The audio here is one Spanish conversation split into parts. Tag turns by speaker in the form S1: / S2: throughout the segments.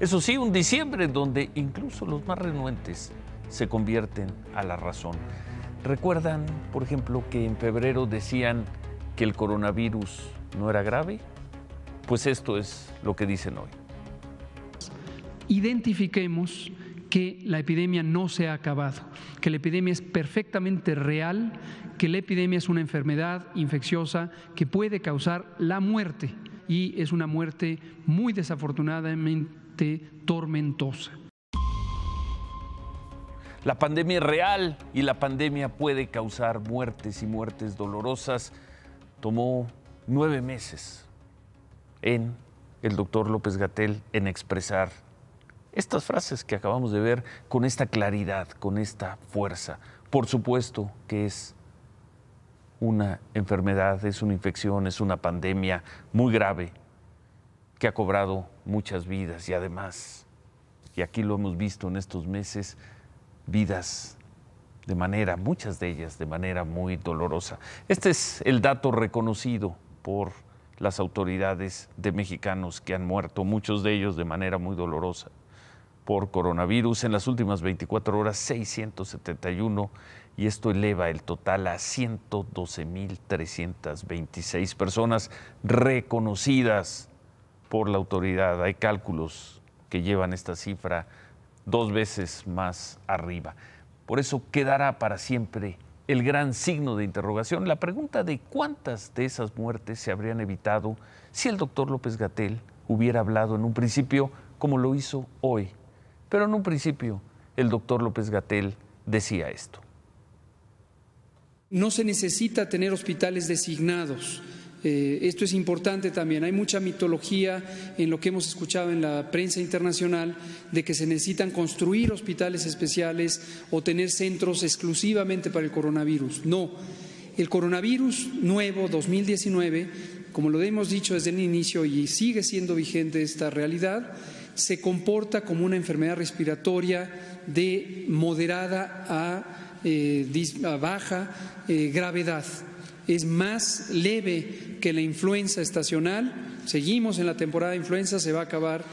S1: Eso sí, un diciembre donde incluso los más renuentes se convierten a la razón. ¿Recuerdan, por ejemplo, que en febrero decían que el coronavirus no era grave? Pues esto es lo que dicen hoy.
S2: Identifiquemos que la epidemia no se ha acabado, que la epidemia es perfectamente real, que la epidemia es una enfermedad infecciosa que puede causar la muerte y es una muerte muy desafortunadamente tormentosa.
S1: La pandemia es real y la pandemia puede causar muertes y muertes dolorosas. Tomó nueve meses en el doctor López Gatel en expresar estas frases que acabamos de ver con esta claridad, con esta fuerza. Por supuesto que es una enfermedad, es una infección, es una pandemia muy grave que ha cobrado muchas vidas y además, y aquí lo hemos visto en estos meses, vidas de manera, muchas de ellas de manera muy dolorosa. Este es el dato reconocido por las autoridades de mexicanos que han muerto, muchos de ellos de manera muy dolorosa por coronavirus. En las últimas 24 horas, 671 y esto eleva el total a 112.326 personas reconocidas por la autoridad. Hay cálculos que llevan esta cifra dos veces más arriba. Por eso quedará para siempre el gran signo de interrogación, la pregunta de cuántas de esas muertes se habrían evitado si el doctor López Gatel hubiera hablado en un principio como lo hizo hoy pero en un principio el doctor López Gatel decía esto.
S2: No se necesita tener hospitales designados. Eh, esto es importante también. Hay mucha mitología en lo que hemos escuchado en la prensa internacional de que se necesitan construir hospitales especiales o tener centros exclusivamente para el coronavirus. No. El coronavirus nuevo 2019, como lo hemos dicho desde el inicio y sigue siendo vigente esta realidad, se comporta como una enfermedad respiratoria de moderada a, eh, baja eh, gravedad. Es más leve que la influenza estacional. Seguimos en la temporada de influenza, se va a acabar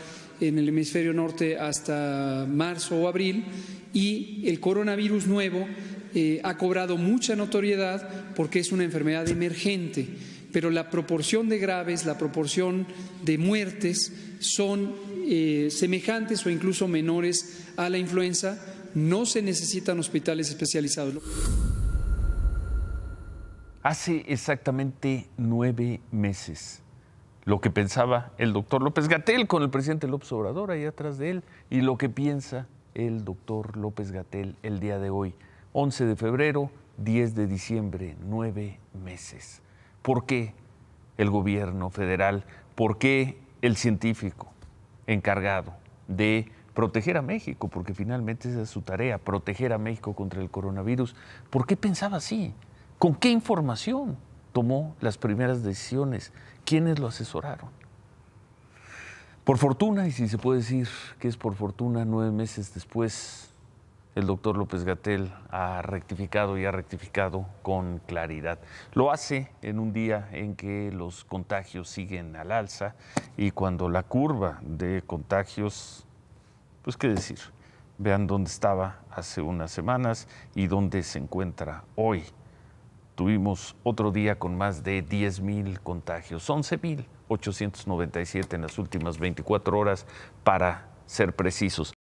S2: en el hemisferio norte hasta marzo o abril y el coronavirus nuevo eh, ha cobrado mucha notoriedad porque es una enfermedad emergente, pero la proporción de graves, la proporción de muertes son eh, semejantes o incluso menores a la influenza, no se necesitan hospitales especializados.
S1: Hace exactamente nueve meses, lo que pensaba el doctor López Gatel con el presidente López Obrador ahí atrás de él y lo que piensa el doctor López Gatel el día de hoy, 11 de febrero, 10 de diciembre, nueve meses. ¿Por qué el gobierno federal? ¿Por qué el científico? encargado de proteger a México, porque finalmente esa es su tarea, proteger a México contra el coronavirus. ¿Por qué pensaba así? ¿Con qué información tomó las primeras decisiones? ¿Quiénes lo asesoraron? Por fortuna, y si se puede decir que es por fortuna, nueve meses después, el doctor López Gatel ha rectificado y ha rectificado con claridad. Lo hace en un día en que los contagios siguen al alza y cuando la curva de contagios, pues qué decir, vean dónde estaba hace unas semanas y dónde se encuentra hoy. Tuvimos otro día con más de 10 mil contagios, 11 mil 897 en las últimas 24 horas para ser precisos.